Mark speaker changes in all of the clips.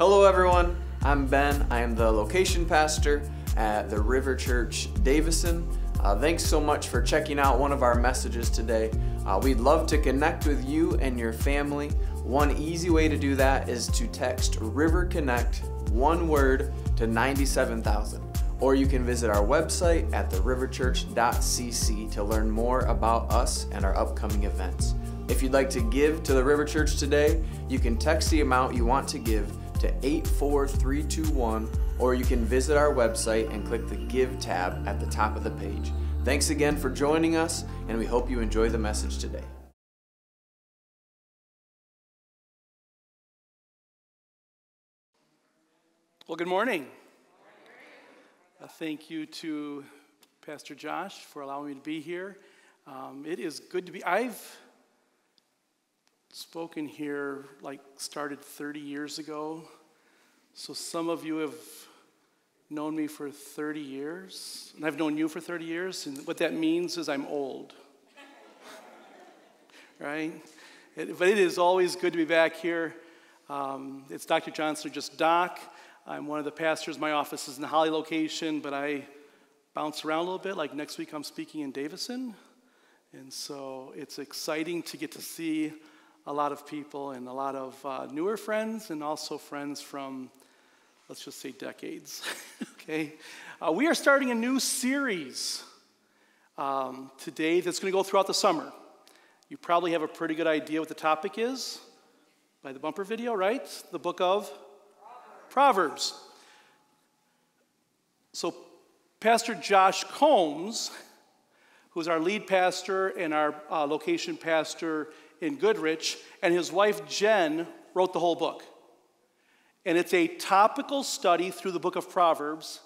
Speaker 1: Hello, everyone. I'm Ben. I am the location pastor at the River Church Davison. Uh, thanks so much for checking out one of our messages today. Uh, we'd love to connect with you and your family. One easy way to do that is to text River Connect, one word, to 97,000. Or you can visit our website at theriverchurch.cc to learn more about us and our upcoming events. If you'd like to give to the River Church today, you can text the amount you want to give to 84321 or you can visit our website and click the Give tab at the top of the page. Thanks again for joining us, and we hope you enjoy the message today.
Speaker 2: Well, good morning. Uh, thank you to Pastor Josh for allowing me to be here. Um, it is good to be. I've spoken here, like, started 30 years ago. So some of you have known me for 30 years, and I've known you for 30 years, and what that means is I'm old. right? It, but it is always good to be back here. Um, it's Dr. Johnson, just Doc. I'm one of the pastors. My office is in the Holly location, but I bounce around a little bit. Like next week, I'm speaking in Davison. And so it's exciting to get to see a lot of people and a lot of uh, newer friends and also friends from, let's just say, decades. okay? Uh, we are starting a new series um, today that's going to go throughout the summer. You probably have a pretty good idea what the topic is by the bumper video, right? The book of Proverbs. So, Pastor Josh Combs, who's our lead pastor and our uh, location pastor in Goodrich, and his wife Jen wrote the whole book. And it's a topical study through the book of Proverbs.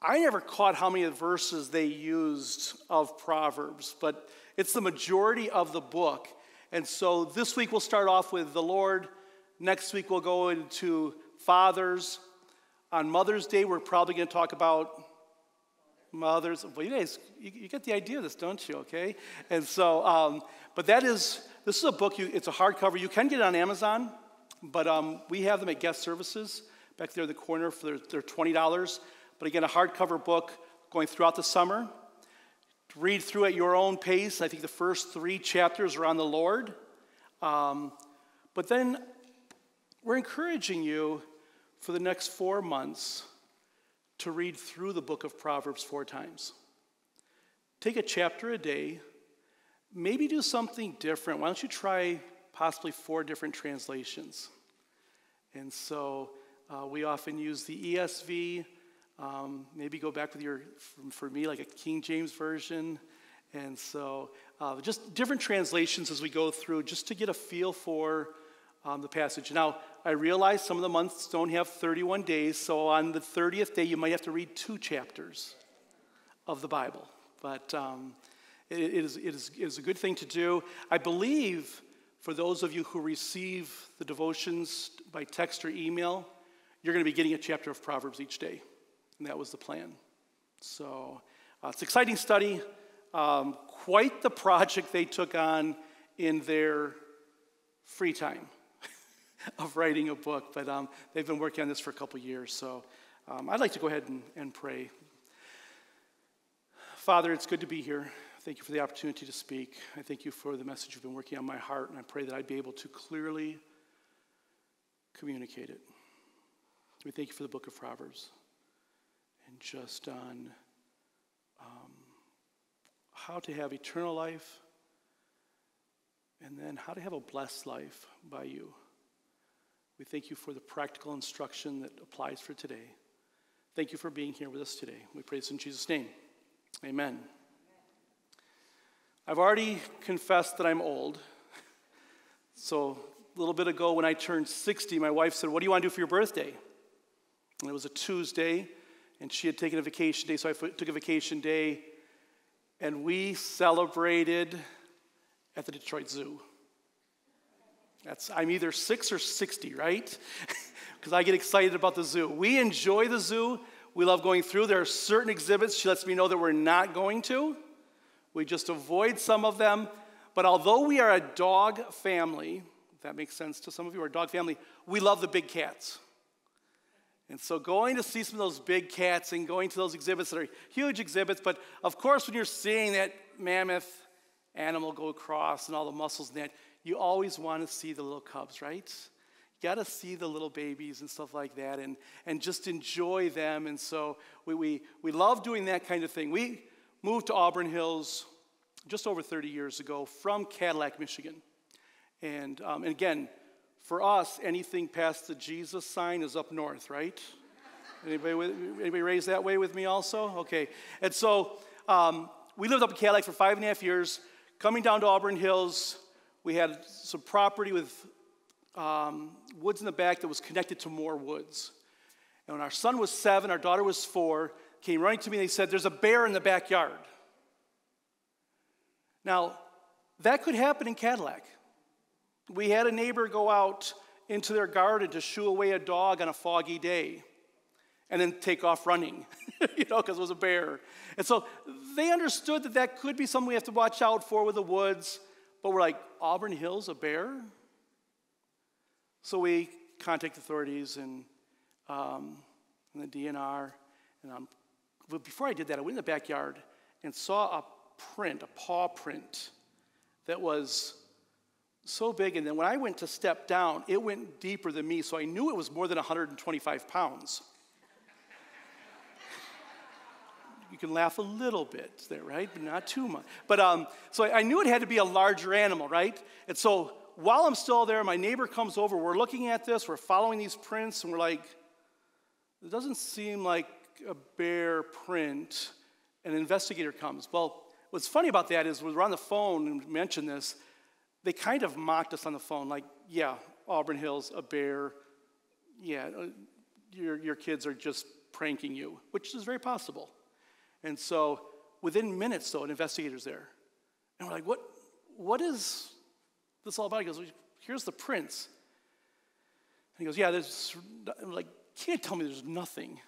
Speaker 2: I never caught how many verses they used of Proverbs, but it's the majority of the book. And so this week we'll start off with the Lord. Next week we'll go into fathers. On Mother's Day, we're probably going to talk about mothers. Well, you guys, you, you, get the idea of this, don't you? Okay, and so, um, but that is this is a book. You, it's a hardcover. You can get it on Amazon, but um, we have them at guest services back there in the corner for their, their twenty dollars. But again, a hardcover book going throughout the summer. Read through at your own pace. I think the first three chapters are on the Lord, um, but then we're encouraging you for the next four months to read through the book of Proverbs four times. Take a chapter a day, maybe do something different. Why don't you try possibly four different translations? And so uh, we often use the ESV. Um, maybe go back with your, for me, like a King James version. And so uh, just different translations as we go through, just to get a feel for um, the passage. Now, I realize some of the months don't have 31 days, so on the 30th day, you might have to read two chapters of the Bible. But um, it, it, is, it, is, it is a good thing to do. I believe for those of you who receive the devotions by text or email, you're going to be getting a chapter of Proverbs each day. And that was the plan. So uh, it's exciting study. Um, quite the project they took on in their free time. of writing a book, but um, they've been working on this for a couple years. So um, I'd like to go ahead and, and pray. Father, it's good to be here. Thank you for the opportunity to speak. I thank you for the message you've been working on my heart, and I pray that I'd be able to clearly communicate it. We thank you for the book of Proverbs and just on um, how to have eternal life and then how to have a blessed life by you. We thank you for the practical instruction that applies for today. Thank you for being here with us today. We pray this in Jesus' name. Amen. I've already confessed that I'm old. So, a little bit ago, when I turned 60, my wife said, What do you want to do for your birthday? And it was a Tuesday, and she had taken a vacation day, so I took a vacation day, and we celebrated at the Detroit Zoo. That's, I'm either six or 60, right? Because I get excited about the zoo. We enjoy the zoo. We love going through. There are certain exhibits she lets me know that we're not going to. We just avoid some of them. But although we are a dog family, if that makes sense to some of you, our dog family, we love the big cats. And so going to see some of those big cats and going to those exhibits that are huge exhibits, but of course, when you're seeing that mammoth animal go across and all the muscles in that, you always want to see the little cubs, right? You got to see the little babies and stuff like that and, and just enjoy them. And so we, we, we love doing that kind of thing. We moved to Auburn Hills just over 30 years ago from Cadillac, Michigan. And, um, and again, for us, anything past the Jesus sign is up north, right? Anybody, anybody raised that way with me also? Okay. And so um, we lived up in Cadillac for five and a half years. Coming down to Auburn Hills, we had some property with um, woods in the back that was connected to more woods. And when our son was seven, our daughter was four, came running to me and they said, There's a bear in the backyard. Now, that could happen in Cadillac. We had a neighbor go out into their garden to shoo away a dog on a foggy day and then take off running, you know, because it was a bear. And so they understood that that could be something we have to watch out for with the woods, but we're like, Auburn Hills, a bear? So we contact authorities and, um, and the DNR. And but before I did that, I went in the backyard and saw a print, a paw print, that was so big. And then when I went to step down, it went deeper than me, so I knew it was more than 125 pounds. You can laugh a little bit there, right? But not too much. But um, so I knew it had to be a larger animal, right? And so while I'm still there, my neighbor comes over. We're looking at this, we're following these prints, and we're like, it doesn't seem like a bear print. An investigator comes. Well, what's funny about that is, we're on the phone and mentioned this, they kind of mocked us on the phone, like, yeah, Auburn Hills, a bear. Yeah, uh, your, your kids are just pranking you, which is very possible. And so within minutes, though, an investigator's there. And we're like, what, what is this all about? He goes, here's the prints. And he goes, yeah, there's, like, can't tell me there's nothing.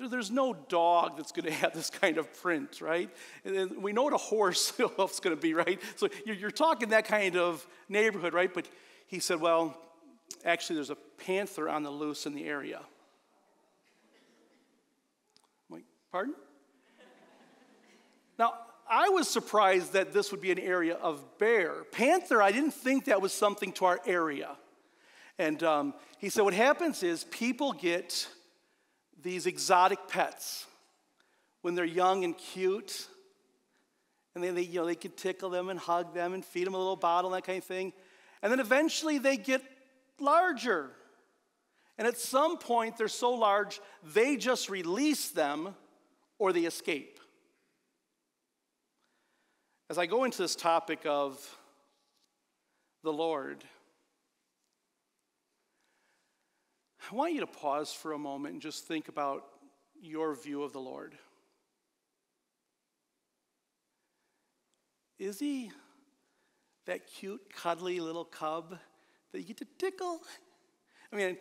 Speaker 2: There's no dog that's going to have this kind of print, right? And we know what a horse is going to be, right? So you're talking that kind of neighborhood, right? But he said, well, actually, there's a panther on the loose in the area. I'm like, pardon? Now, I was surprised that this would be an area of bear. Panther, I didn't think that was something to our area. And um, he said, what happens is people get these exotic pets when they're young and cute. And then they, you know, they can tickle them and hug them and feed them a little bottle and that kind of thing. And then eventually they get larger. And at some point, they're so large, they just release them or they escape. As I go into this topic of the Lord, I want you to pause for a moment and just think about your view of the Lord. Is he that cute, cuddly little cub that you get to tickle? I mean,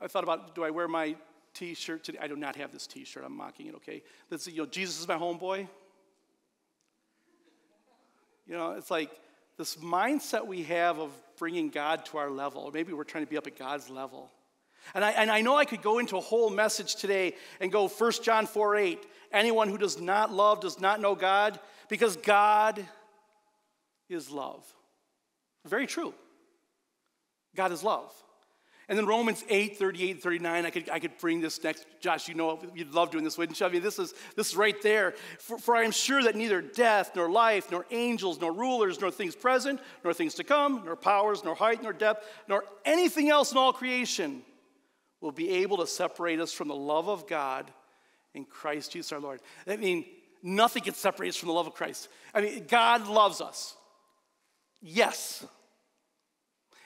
Speaker 2: I thought about do I wear my t shirt today? I do not have this t shirt, I'm mocking it, okay? That's, you know, Jesus is my homeboy. You know, it's like this mindset we have of bringing God to our level. Maybe we're trying to be up at God's level. And I, and I know I could go into a whole message today and go 1 John 4 8. Anyone who does not love does not know God because God is love. Very true. God is love. And then Romans 8, 38, and 39, I could, I could bring this next. Josh, you know you'd love doing this, wouldn't you? I mean, this is, this is right there. For, for I am sure that neither death, nor life, nor angels, nor rulers, nor things present, nor things to come, nor powers, nor height, nor depth, nor anything else in all creation will be able to separate us from the love of God in Christ Jesus our Lord. I mean, nothing can separate us from the love of Christ. I mean, God loves us. Yes.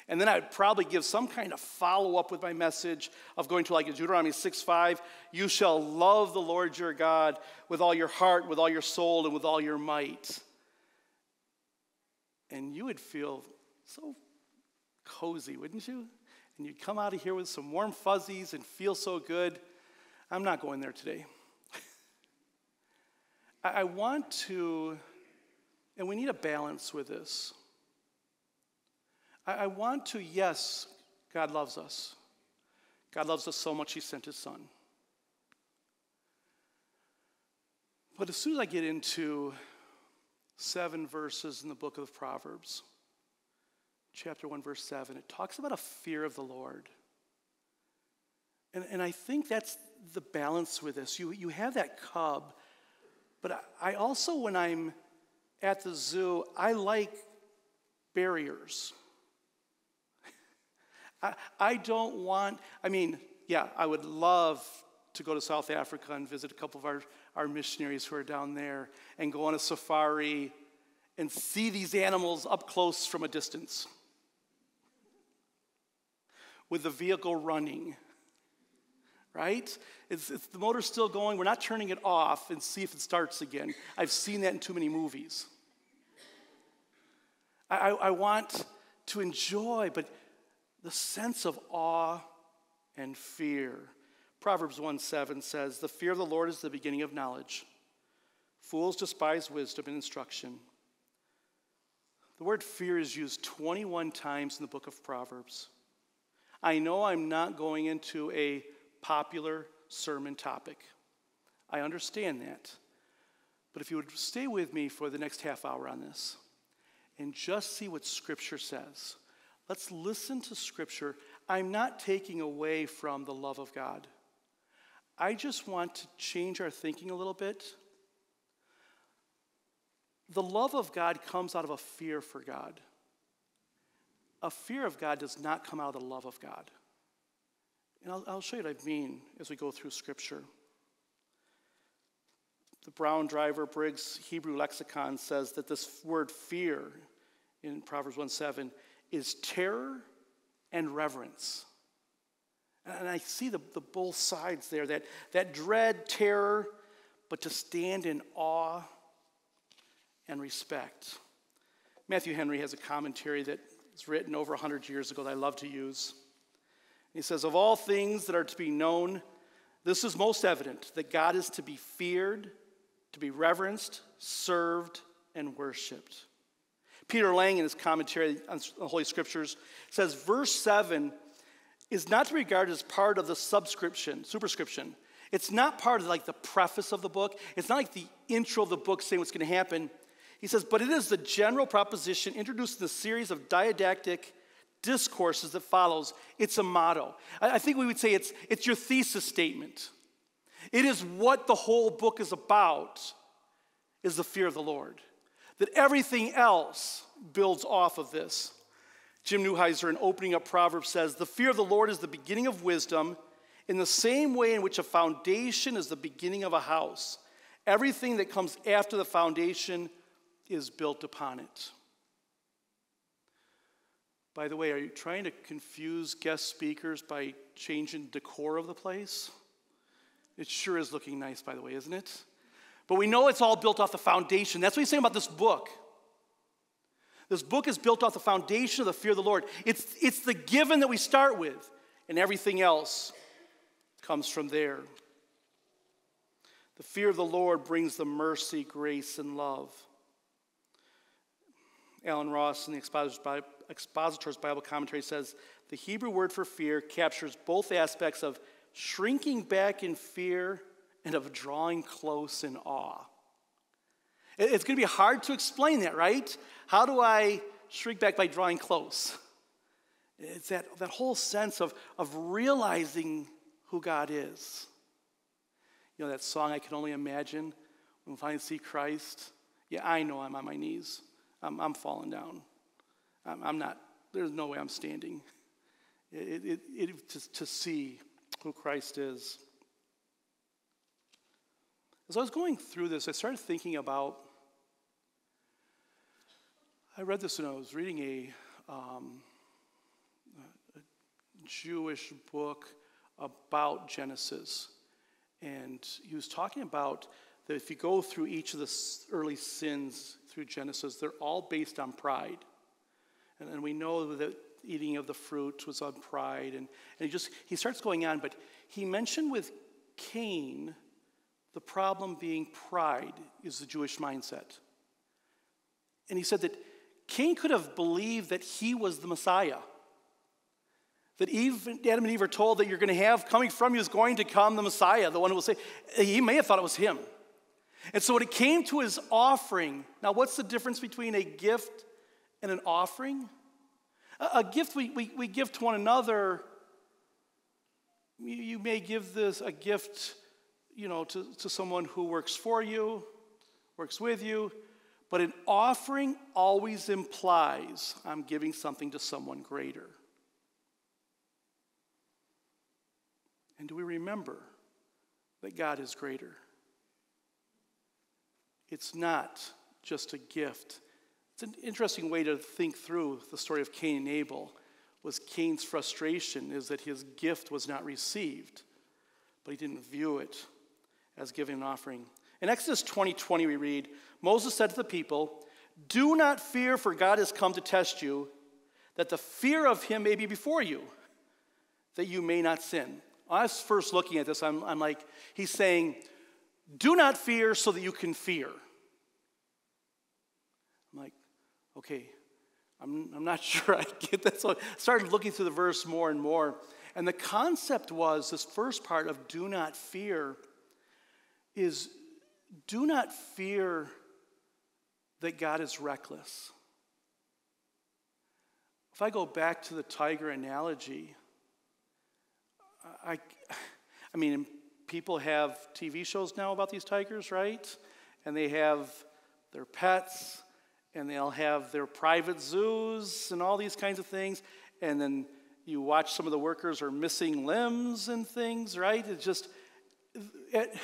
Speaker 2: And then I'd probably give some kind of follow up with my message of going to like Deuteronomy 6 5. You shall love the Lord your God with all your heart, with all your soul, and with all your might. And you would feel so cozy, wouldn't you? And you'd come out of here with some warm fuzzies and feel so good. I'm not going there today. I want to, and we need a balance with this. I, I want to, yes, God loves us. God loves us so much, He sent His Son. But as soon as I get into seven verses in the book of Proverbs, chapter 1, verse 7, it talks about a fear of the Lord. And, and I think that's the balance with this. You, you have that cub, but I, I also, when I'm at the zoo, I like barriers. I, I don't want, I mean, yeah, I would love to go to South Africa and visit a couple of our, our missionaries who are down there and go on a safari and see these animals up close from a distance with the vehicle running. Right? It's, it's, the motor's still going. We're not turning it off and see if it starts again. I've seen that in too many movies. I, I want to enjoy, but the sense of awe and fear. Proverbs 1 7 says, The fear of the Lord is the beginning of knowledge. Fools despise wisdom and instruction. The word fear is used 21 times in the book of Proverbs. I know I'm not going into a popular sermon topic. I understand that. But if you would stay with me for the next half hour on this and just see what Scripture says. Let's listen to Scripture. I'm not taking away from the love of God. I just want to change our thinking a little bit. The love of God comes out of a fear for God. A fear of God does not come out of the love of God. And I'll, I'll show you what I mean as we go through Scripture. The Brown Driver Briggs Hebrew lexicon says that this word fear in Proverbs 1 7 is terror and reverence. And I see the, the both sides there that, that dread, terror, but to stand in awe and respect. Matthew Henry has a commentary that was written over 100 years ago that I love to use. He says, Of all things that are to be known, this is most evident that God is to be feared, to be reverenced, served, and worshiped. Peter Lange, in his commentary on the Holy Scriptures, says verse 7 is not to be regarded as part of the subscription, superscription. It's not part of like the preface of the book. It's not like the intro of the book saying what's going to happen. He says, but it is the general proposition introduced in the series of didactic discourses that follows. It's a motto. I think we would say it's, it's your thesis statement. It is what the whole book is about, is the fear of the Lord that everything else builds off of this. Jim Newheiser, in opening up Proverbs, says, The fear of the Lord is the beginning of wisdom, in the same way in which a foundation is the beginning of a house. Everything that comes after the foundation is built upon it. By the way, are you trying to confuse guest speakers by changing decor of the place? It sure is looking nice, by the way, isn't it? But we know it's all built off the foundation. That's what he's saying about this book. This book is built off the foundation of the fear of the Lord. It's, it's the given that we start with, and everything else comes from there. The fear of the Lord brings the mercy, grace, and love. Allen Ross in the Expositor's Bible Commentary says the Hebrew word for fear captures both aspects of shrinking back in fear and of drawing close in awe. It's going to be hard to explain that, right? How do I shrink back by drawing close? It's that, that whole sense of, of realizing who God is. You know, that song, I Can Only Imagine, when we finally see Christ. Yeah, I know I'm on my knees. I'm, I'm falling down. I'm, I'm, not, there's no way I'm standing. It, it, it, to, to see who Christ is. As I was going through this, I started thinking about. I read this when I was reading a, um, a Jewish book about Genesis. And he was talking about that if you go through each of the early sins through Genesis, they're all based on pride. And, and we know that eating of the fruit was on pride. And, and he just, he starts going on, but he mentioned with Cain the problem being pride is the Jewish mindset. And he said that Cain could have believed that he was the Messiah. That Eve, Adam and Eve are told that you're going to have coming from you is going to come the Messiah, the one who will say, he may have thought it was him. And so when it came to his offering, now what's the difference between a gift and an offering? A, a gift we, we, we give to one another, you, you may give this a gift, you know, to, to someone who works for you, works with you, but an offering always implies I'm giving something to someone greater. And do we remember that God is greater? It's not just a gift. It's an interesting way to think through the story of Cain and Abel. Was Cain's frustration is that his gift was not received, but he didn't view it as giving an offering. In Exodus 20 20, we read, Moses said to the people, Do not fear, for God has come to test you, that the fear of him may be before you, that you may not sin. I was first looking at this, I'm, I'm like, he's saying, Do not fear so that you can fear. I'm like, okay, I'm, I'm not sure I get that. So I started looking through the verse more and more. And the concept was this first part of do not fear is do not fear that God is reckless. If I go back to the tiger analogy, I, I mean, people have TV shows now about these tigers, right? And they have their pets, and they'll have their private zoos and all these kinds of things. And then you watch some of the workers are missing limbs and things, right? It's just, it,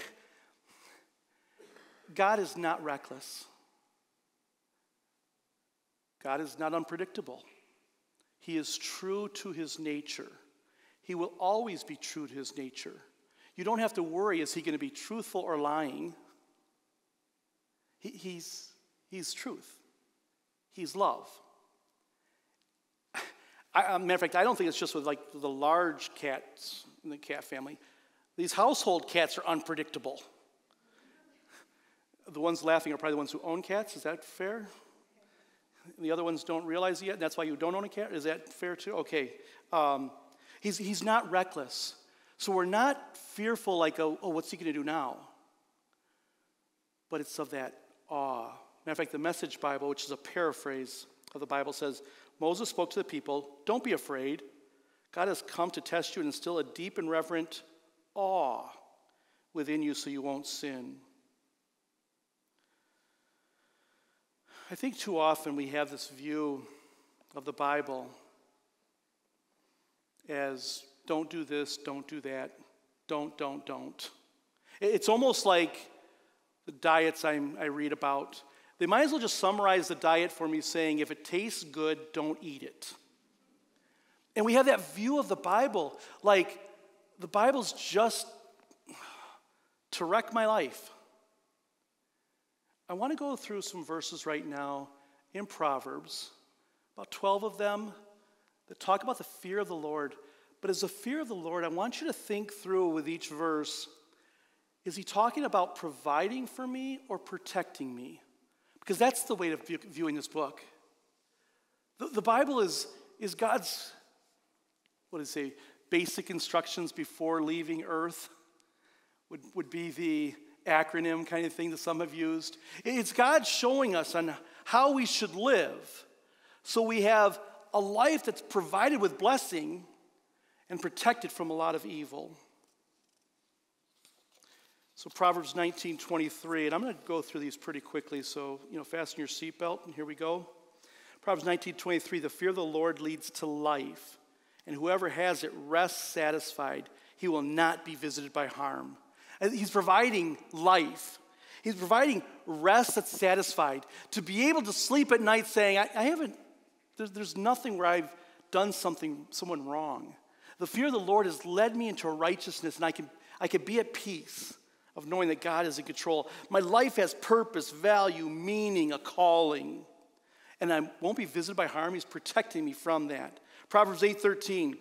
Speaker 2: God is not reckless. God is not unpredictable. He is true to his nature. He will always be true to his nature. You don't have to worry is he going to be truthful or lying? He, he's, he's truth, he's love. I, matter of fact, I don't think it's just with like the large cats in the cat family. These household cats are unpredictable. The ones laughing are probably the ones who own cats. Is that fair? The other ones don't realize it yet. That's why you don't own a cat. Is that fair too? Okay. Um, he's, he's not reckless. So we're not fearful, like, oh, oh what's he going to do now? But it's of that awe. Matter of fact, the Message Bible, which is a paraphrase of the Bible, says Moses spoke to the people, Don't be afraid. God has come to test you and instill a deep and reverent awe within you so you won't sin. I think too often we have this view of the Bible as don't do this, don't do that, don't, don't, don't. It's almost like the diets I'm, i read about. They might as well just summarize the diet for me saying, if it tastes good, don't eat it. And we have that view of the Bible like the Bible's just to wreck my life. I want to go through some verses right now in Proverbs, about 12 of them, that talk about the fear of the Lord. But as a fear of the Lord, I want you to think through with each verse is he talking about providing for me or protecting me? Because that's the way of viewing this book. The, the Bible is, is God's, what does it say, basic instructions before leaving earth, would, would be the acronym kind of thing that some have used. It's God showing us on how we should live so we have a life that's provided with blessing and protected from a lot of evil. So Proverbs 19, 23, and I'm going to go through these pretty quickly, so you know, fasten your seatbelt, and here we go. Proverbs 19, 23, the fear of the Lord leads to life, and whoever has it rests satisfied. He will not be visited by harm. Uh, he's providing life. He's providing rest that's satisfied. To be able to sleep at night saying, I, I haven't, there's, there's nothing where I've done something, someone wrong. The fear of the Lord has led me into righteousness, and I can, I can be at peace of knowing that God is in control. My life has purpose, value, meaning, a calling. And I won't be visited by harm. He's protecting me from that. Proverbs 8:13.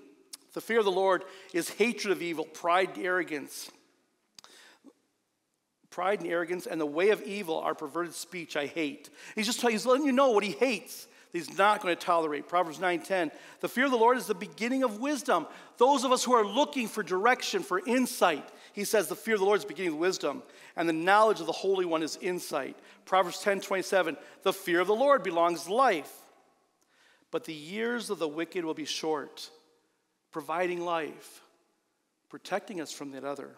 Speaker 2: The fear of the Lord is hatred of evil, pride, arrogance. Pride and arrogance and the way of evil are perverted speech I hate. He's just he's letting you know what he hates. He's not going to tolerate. Proverbs 9:10. The fear of the Lord is the beginning of wisdom. Those of us who are looking for direction, for insight, he says the fear of the Lord is the beginning of wisdom, and the knowledge of the Holy One is insight. Proverbs 10:27. The fear of the Lord belongs to life. But the years of the wicked will be short, providing life, protecting us from that other.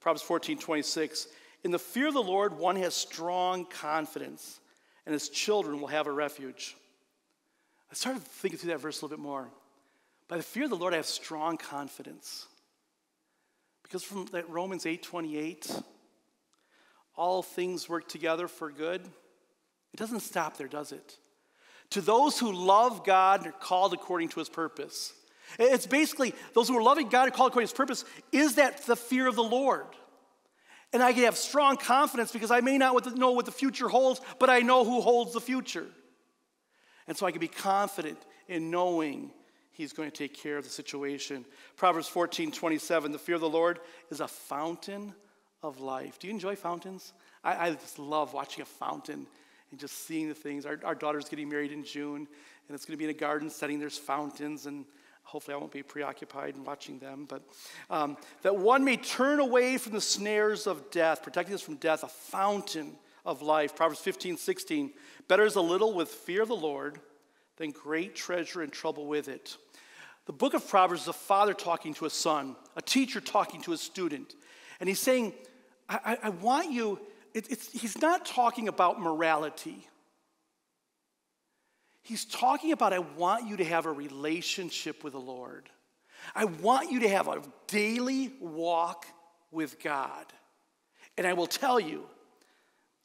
Speaker 2: Proverbs 14:26. In the fear of the Lord, one has strong confidence, and his children will have a refuge. I started thinking through that verse a little bit more. By the fear of the Lord, I have strong confidence. Because from that Romans 8:28, all things work together for good. It doesn't stop there, does it? To those who love God and are called according to his purpose. It's basically those who are loving God and called according to his purpose, is that the fear of the Lord? And I can have strong confidence because I may not know what the future holds, but I know who holds the future. And so I can be confident in knowing He's going to take care of the situation. Proverbs 14 27, the fear of the Lord is a fountain of life. Do you enjoy fountains? I, I just love watching a fountain and just seeing the things. Our, our daughter's getting married in June, and it's going to be in a garden setting. There's fountains, and Hopefully, I won't be preoccupied in watching them. But um, that one may turn away from the snares of death, protecting us from death, a fountain of life. Proverbs 15, 16. Better is a little with fear of the Lord than great treasure and trouble with it. The book of Proverbs is a father talking to a son, a teacher talking to a student. And he's saying, I, I, I want you, it, he's not talking about morality. He's talking about, I want you to have a relationship with the Lord. I want you to have a daily walk with God. And I will tell you,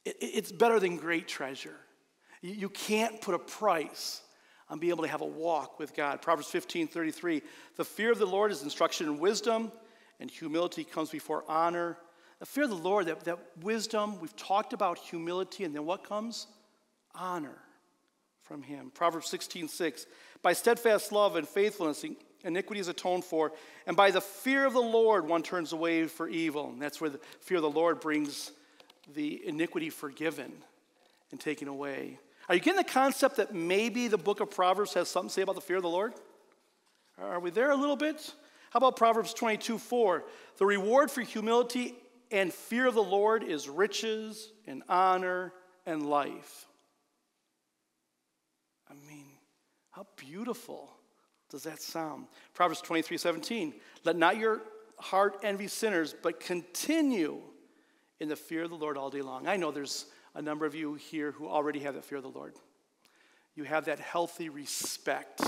Speaker 2: it's better than great treasure. You can't put a price on being able to have a walk with God. Proverbs 15 33 The fear of the Lord is instruction and wisdom, and humility comes before honor. The fear of the Lord, that, that wisdom, we've talked about humility, and then what comes? Honor from him. Proverbs 16, 6. By steadfast love and faithfulness, iniquity is atoned for, and by the fear of the Lord, one turns away for evil. And that's where the fear of the Lord brings the iniquity forgiven and taken away. Are you getting the concept that maybe the book of Proverbs has something to say about the fear of the Lord? Are we there a little bit? How about Proverbs 22, 4? The reward for humility and fear of the Lord is riches and honor and life. I mean, how beautiful does that sound? Proverbs 23 17. Let not your heart envy sinners, but continue in the fear of the Lord all day long. I know there's a number of you here who already have that fear of the Lord. You have that healthy respect,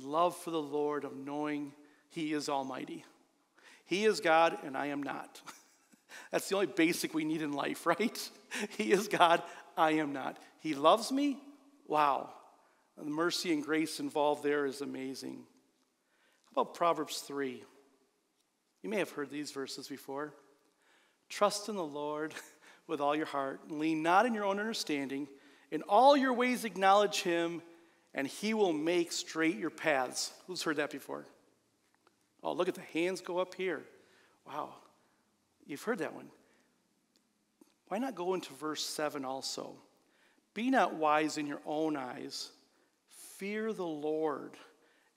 Speaker 2: love for the Lord of knowing He is Almighty. He is God and I am not. That's the only basic we need in life, right? He is God, I am not. He loves me, Wow. The mercy and grace involved there is amazing. How about Proverbs 3? You may have heard these verses before. Trust in the Lord with all your heart, and lean not in your own understanding. In all your ways acknowledge him, and he will make straight your paths. Who's heard that before? Oh, look at the hands go up here. Wow. You've heard that one. Why not go into verse 7 also? Be not wise in your own eyes. Fear the Lord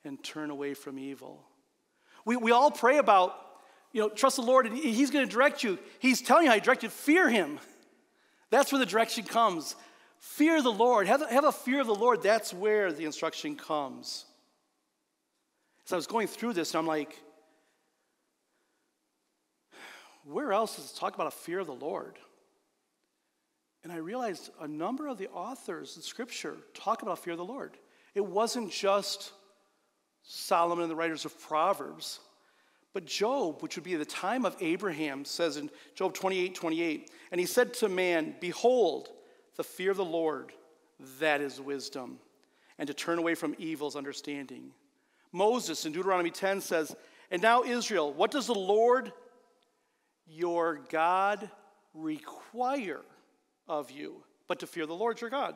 Speaker 2: and turn away from evil. We, we all pray about, you know, trust the Lord and He's going to direct you. He's telling you how direct you. Fear Him. That's where the direction comes. Fear the Lord. Have, have a fear of the Lord. That's where the instruction comes. As I was going through this, I'm like, where else does it talk about a fear of the Lord? And I realized a number of the authors in Scripture talk about fear of the Lord. It wasn't just Solomon and the writers of Proverbs, but Job, which would be the time of Abraham, says in Job 28 28, and he said to man, Behold, the fear of the Lord, that is wisdom, and to turn away from evil's understanding. Moses in Deuteronomy 10 says, And now, Israel, what does the Lord your God require? of you, but to fear the Lord your God,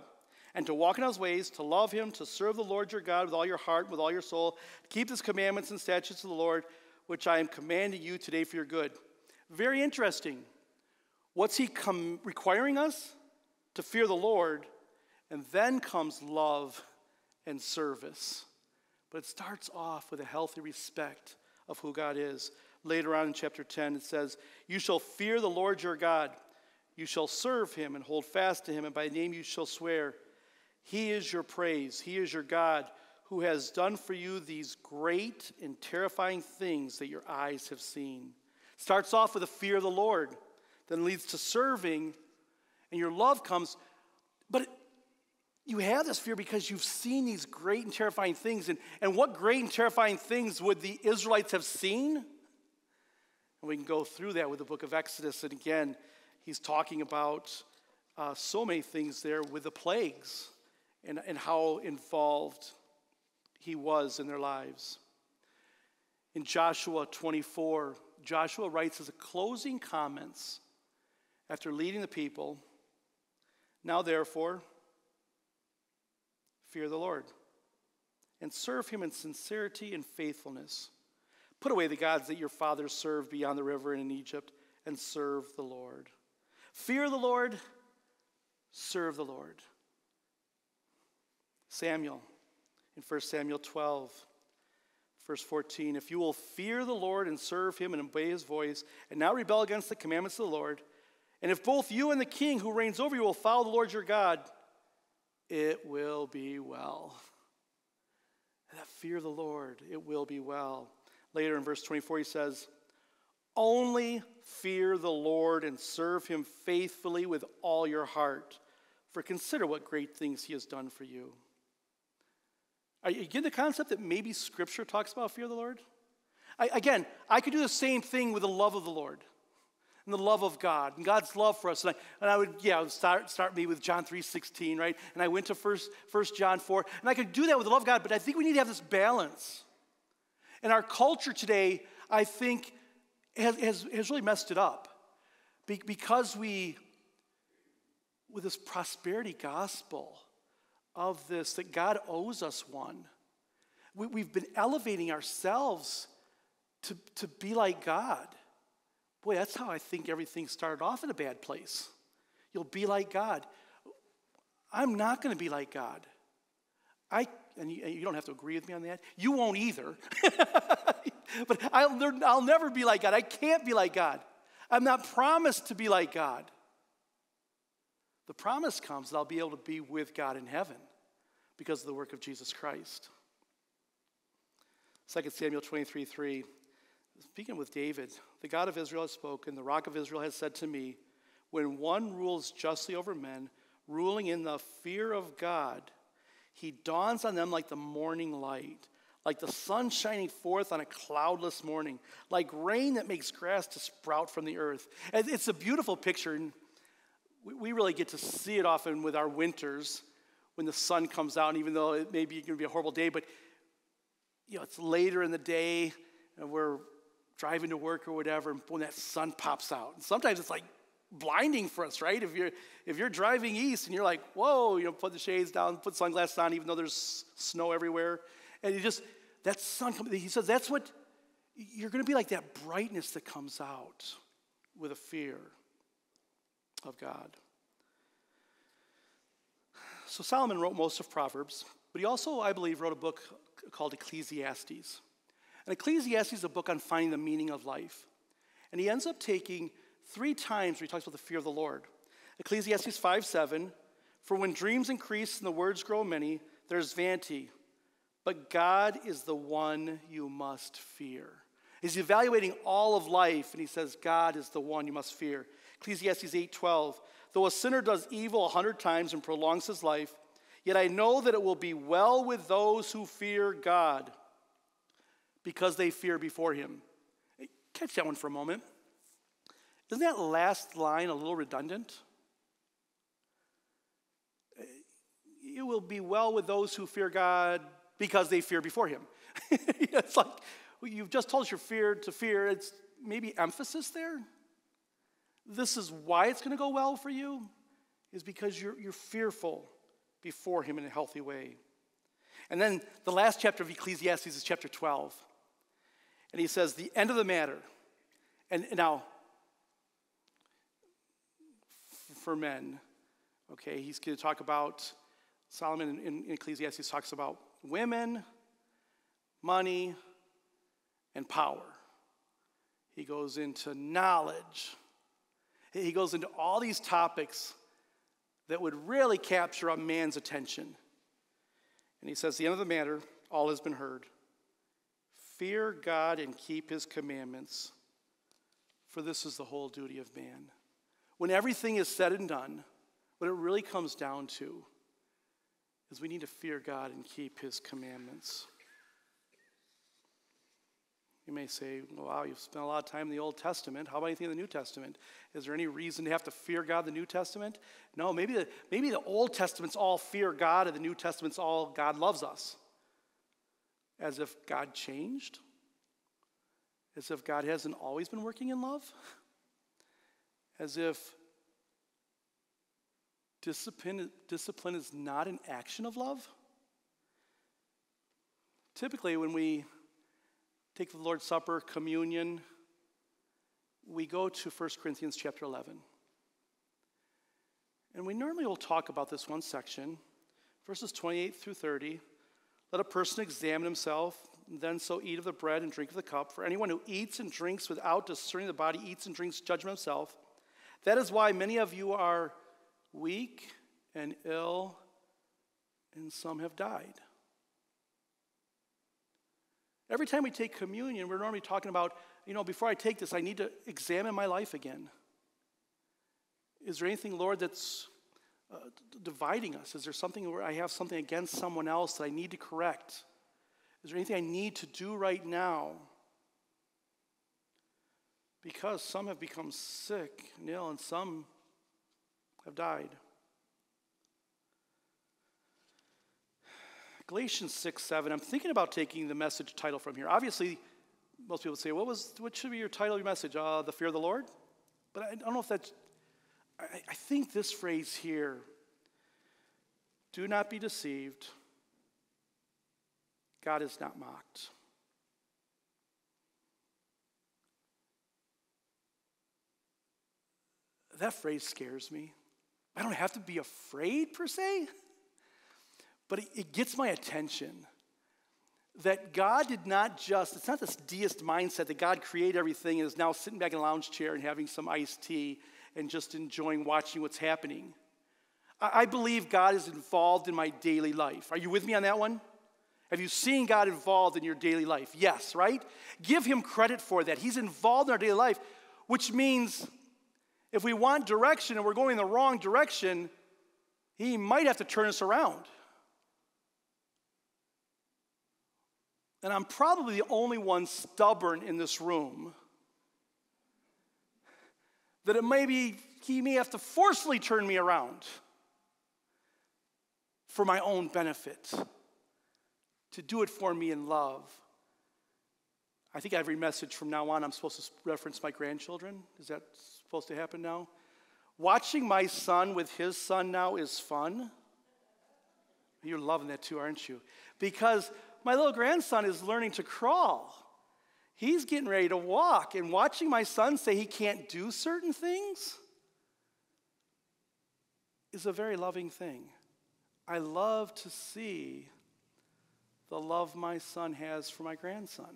Speaker 2: and to walk in his ways, to love him, to serve the Lord your God with all your heart, with all your soul, to keep his commandments and statutes of the Lord, which I am commanding you today for your good. Very interesting. What's he com- requiring us? To fear the Lord, And then comes love and service. But it starts off with a healthy respect of who God is. Later on in chapter 10, it says, You shall fear the Lord your God. You shall serve him and hold fast to him, and by name you shall swear. He is your praise. He is your God who has done for you these great and terrifying things that your eyes have seen. Starts off with a fear of the Lord, then leads to serving, and your love comes. But you have this fear because you've seen these great and terrifying things. And, and what great and terrifying things would the Israelites have seen? And we can go through that with the book of Exodus. And again, he's talking about uh, so many things there with the plagues and, and how involved he was in their lives. In Joshua 24, Joshua writes as a closing comments after leading the people Now, therefore, fear the Lord and serve him in sincerity and faithfulness. Put away the gods that your fathers served beyond the river and in Egypt and serve the Lord. Fear the Lord, serve the Lord. Samuel in 1 Samuel 12, verse 14. If you will fear the Lord and serve him and obey his voice, and not rebel against the commandments of the Lord, and if both you and the king who reigns over you will follow the Lord your God, it will be well. that fear the Lord, it will be well. Later in verse 24, he says, Only fear the Lord and serve him faithfully with all your heart, for consider what great things he has done for you. Are you getting the concept that maybe Scripture talks about fear of the Lord? I, again, I could do the same thing with the love of the Lord and the love of God and God's love for us. And I, and I would, yeah, start, start me with John 3.16, right? And I went to first, first John 4. And I could do that with the love of God, but I think we need to have this balance. And our culture today, I think, has, has, has really messed it up. Be, because we, with this prosperity gospel, of this that God owes us one. We, have been elevating ourselves to, to be like God. Boy, that's how I think everything started off in a bad place. You'll be like God. I'm not going to be like God. I, and you, you, don't have to agree with me on that. You won't either. but I'll, I'll never be like God. I can't be like God. I'm not promised to be like God. The promise comes that I'll be able to be with God in heaven because of the work of Jesus Christ. 2 Samuel 23 3. Speaking with David, the God of Israel has spoken, the rock of Israel has said to me, When one rules justly over men, ruling in the fear of God, he dawns on them like the morning light, like the sun shining forth on a cloudless morning, like rain that makes grass to sprout from the earth. It's a beautiful picture. And we really get to see it often with our winters when the sun comes out, and even though it may be going to be a horrible day, but you know, it's later in the day, and we're driving to work or whatever, and when that sun pops out. And sometimes it's like blinding for us, right? If you're if you're driving east and you're like, whoa, you know, put the shades down, put sunglasses on, even though there's snow everywhere, and you just that sun comes. He says that's what you're going to be like that brightness that comes out with a fear of God. So Solomon wrote most of Proverbs, but he also, I believe, wrote a book called Ecclesiastes. And Ecclesiastes is a book on finding the meaning of life. And he ends up taking three times where he talks about the fear of the Lord. Ecclesiastes 5 7, for when dreams increase and the words grow many, there's vanity. But God is the one you must fear. He's evaluating all of life, and he says, God is the one you must fear. Ecclesiastes 8:12, though a sinner does evil a hundred times and prolongs his life, yet I know that it will be well with those who fear God because they fear before him. Catch that one for a moment. Isn't that last line a little redundant? It will be well with those who fear God because they fear before him. it's like well, you've just told us you're feared to fear. It's maybe emphasis there. This is why it's going to go well for you, is because you're, you're fearful before him in a healthy way. And then the last chapter of Ecclesiastes is chapter 12. And he says, the end of the matter. And, now, for men, okay, he's going to talk about Solomon in Ecclesiastes talks about women, money, and power. He goes into knowledge. He goes into all these topics that would really capture a man's attention. And he says, The end of the matter, all has been heard. Fear God and keep his commandments, for this is the whole duty of man. When everything is said and done, what it really comes down to is we need to fear God and keep his commandments. You may say, wow, you've spent a lot of time in the Old Testament. How about anything in the New Testament? Is there any reason to have to fear God in the New Testament? No, maybe the, maybe the Old Testament's all fear God and the New Testament's all God loves us. As if God changed? As if God hasn't always been working in love? As if discipline, discipline is not an action of love? Typically, when we take the Lord's Supper, communion, we go to 1 Corinthians chapter 11. And we normally will talk about this one section, verses 28 through 30. Let a person examine himself, then so eat of the bread and drink of the cup. For anyone who eats and drinks without discerning the body eats and drinks judgment himself. That is why many of you are weak and ill, and some have died. Every time we take communion, we're normally talking about, you know, before I take this, I need to examine my life again. Is there anything, Lord, that's uh, dividing us? Is there something where I have something against someone else that I need to correct? Is there anything I need to do right now? Because some have become sick and ill, and some have died. Galatians 6, 7. I'm thinking about taking the message title from here. Obviously, most people say, what, was, what should be your title, your message? Uh, the fear of the Lord? But I don't know if that's, I, I think this phrase here, do not be deceived. God is not mocked. That phrase scares me. I don't have to be afraid per se. But it, it gets my attention that God did not just, it's not this deist mindset that God created everything and is now sitting back in a lounge chair and having some iced tea and just enjoying watching what's happening. I, I believe God is involved in my daily life. Are you with me on that one? Have you seen God involved in your daily life? Yes, right? Give him credit for that. He's involved in our daily life, which means if we want direction and we're going in the wrong direction, he might have to turn us around. And I'm probably the only one stubborn in this room, that it may be, he may have to forcefully turn me around for my own benefit, to do it for me in love. I think every message from now on, I'm supposed to reference my grandchildren. Is that supposed to happen now? Watching my son with his son now is fun. You're loving that too, aren't you? Because my little grandson is learning to crawl. He's getting ready to walk, and watching my son say he can't do certain things is a very loving thing. I love to see the love my son has for my grandson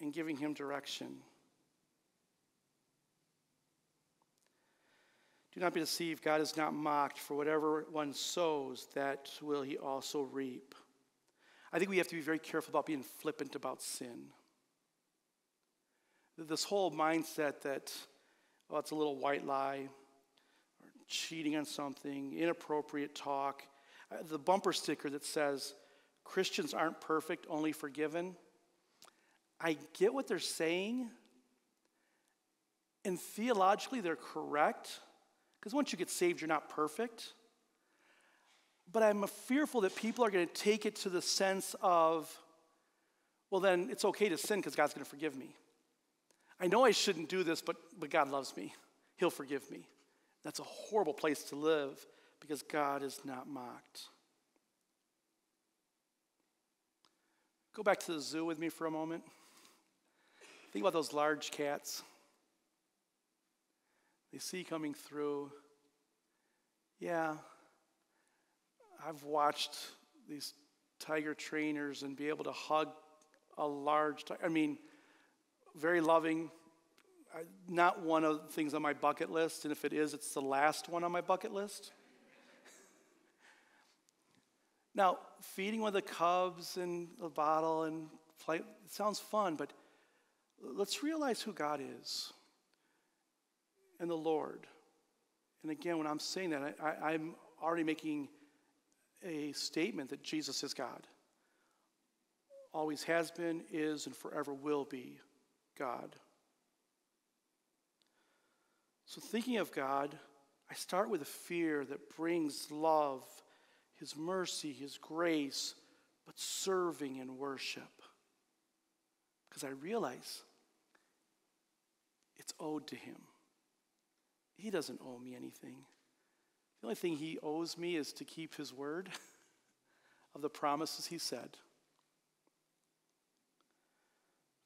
Speaker 2: and giving him direction. Do not be deceived. God is not mocked, for whatever one sows, that will he also reap. I think we have to be very careful about being flippant about sin. This whole mindset that, oh, it's a little white lie, or cheating on something, inappropriate talk, uh, the bumper sticker that says, Christians aren't perfect, only forgiven. I get what they're saying, and theologically they're correct, because once you get saved, you're not perfect. But I'm fearful that people are going to take it to the sense of, well, then it's okay to sin because God's going to forgive me. I know I shouldn't do this, but, but God loves me. He'll forgive me. That's a horrible place to live because God is not mocked. Go back to the zoo with me for a moment. Think about those large cats. They see coming through. Yeah, I've watched these tiger trainers and be able to hug a large tiger. I mean, very loving. Not one of the things on my bucket list, and if it is, it's the last one on my bucket list. now, feeding one of the cubs in a bottle and flight, it sounds fun, but let's realize who God is and the Lord. And again, when I'm saying that, I, am already making a statement that Jesus is God. Always has been, is, and forever will be God. So, thinking of God, I start with a fear that brings love, His mercy, His grace, but serving and worship. Because I realize it's owed to Him. He doesn't owe me anything. The only thing He owes me is to keep His word of the promises He said.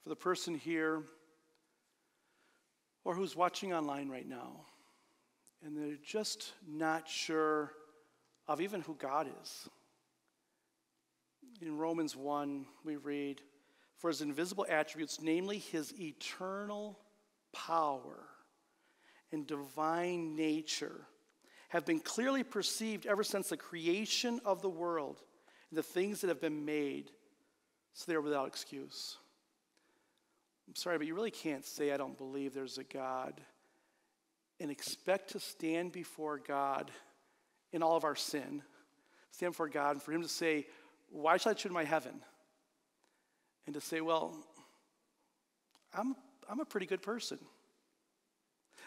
Speaker 2: For the person here or who's watching online right now and they're just not sure of even who God is. In Romans 1, we read, For his invisible attributes, namely his eternal power and divine nature, have been clearly perceived ever since the creation of the world and the things that have been made, so they are without excuse. I'm sorry, but you really can't say, I don't believe there's a God, and expect to stand before God in all of our sin, stand before God, and for Him to say, Why should I choose my heaven? And to say, Well, I'm, I'm a pretty good person.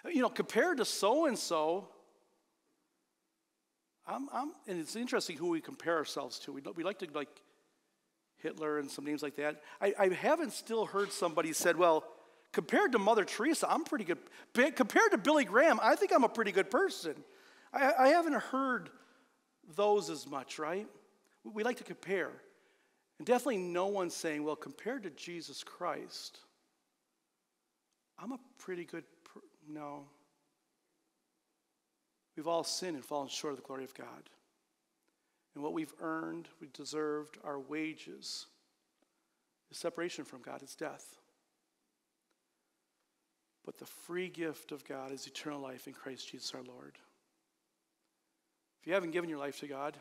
Speaker 2: You know, compared to so and so, I'm, I'm, and it's interesting who we compare ourselves to. We, we like to like Hitler and some names like that. I, I haven't still heard somebody said, well, compared to Mother Teresa, I'm pretty good. Compared to Billy Graham, I think I'm a pretty good person. I, I haven't heard those as much, right? We like to compare. And definitely no one's saying, well, compared to Jesus Christ, I'm a pretty good, per-. no. We've all sinned and fallen short of the glory of God. And what we've earned, we deserved, our wages is separation from God, it's death. But the free gift of God is eternal life in Christ Jesus our Lord. If you haven't given your life to God,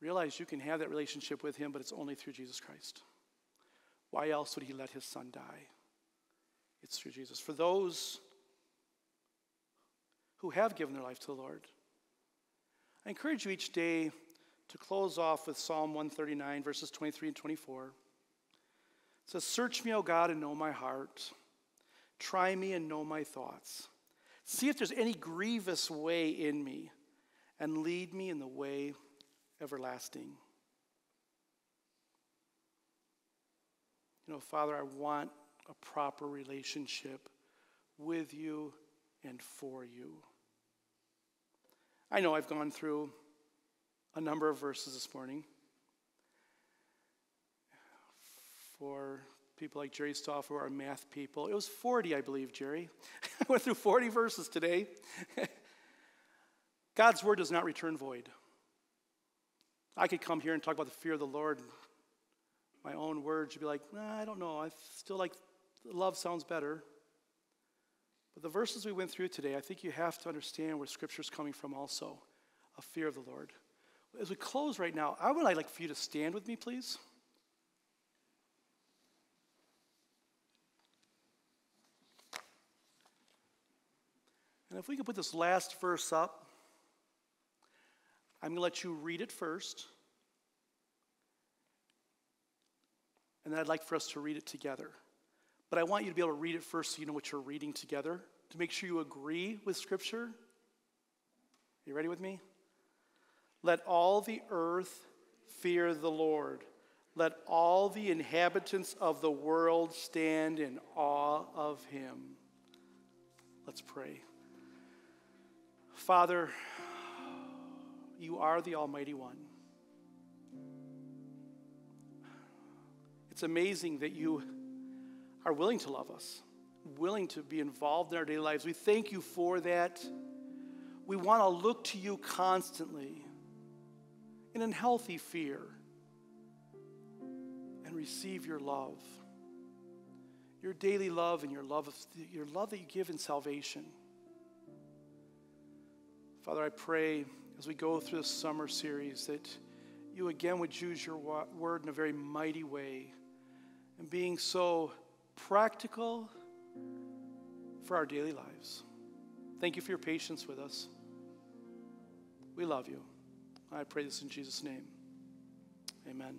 Speaker 2: realize you can have that relationship with Him, but it's only through Jesus Christ. Why else would He let His Son die? It's through Jesus. For those who have given their life to the Lord, I encourage you each day to close off with Psalm 139, verses 23 and 24. It says, Search me, O God, and know my heart. Try me and know my thoughts. See if there's any grievous way in me, and lead me in the way everlasting. You know, Father, I want a proper relationship with you and for you. I know I've gone through a number of verses this morning. For people like Jerry Stoff, who are math people, it was 40, I believe, Jerry. I went through 40 verses today. God's word does not return void. I could come here and talk about the fear of the Lord. My own words would be like, nah, I don't know. I still like love sounds better. But the verses we went through today, I think you have to understand where Scripture is coming from also a fear of the Lord. As we close right now, I would like for you to stand with me, please. And if we could put this last verse up, I'm going to let you read it first. And then I'd like for us to read it together. But I want you to be able to read it first so you know what you're reading together, to make sure you agree with Scripture. Are you ready with me? Let all the earth fear the Lord. Let all the inhabitants of the world stand in awe of him. Let's pray. Father, you are the Almighty One. It's amazing that you are willing to love us, willing to be involved in our daily lives. We thank you for that. We want to look to you constantly in healthy fear and receive your love. Your daily love and your love, of, your love that you give in salvation. Father, I pray as we go through this summer series that you again would use your word in a very mighty way and being so practical for our daily lives. Thank you for your patience with us. We love you. I pray this in Jesus' name. Amen.